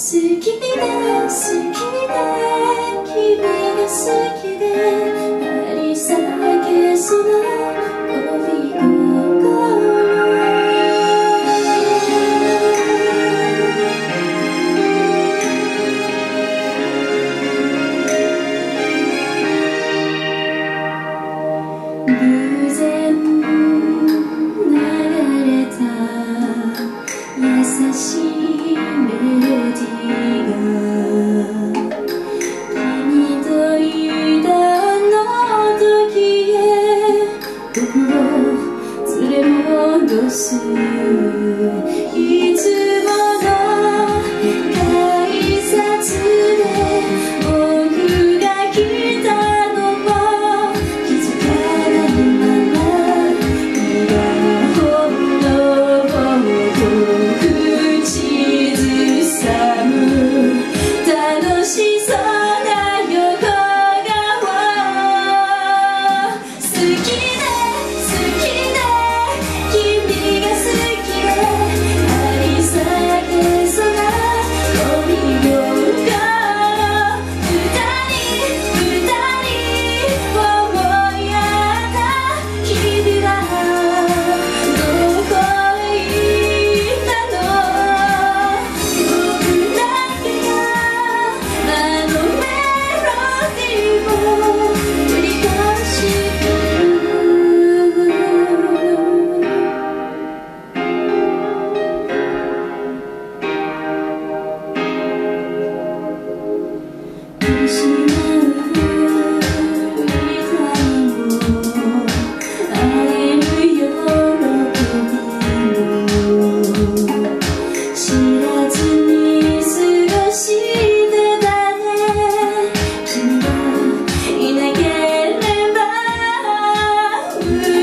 好きで好きで君が好きでありさけそうな恋偶然流れた優しいメロいたの時へ僕を連れ戻す。いつ you. you.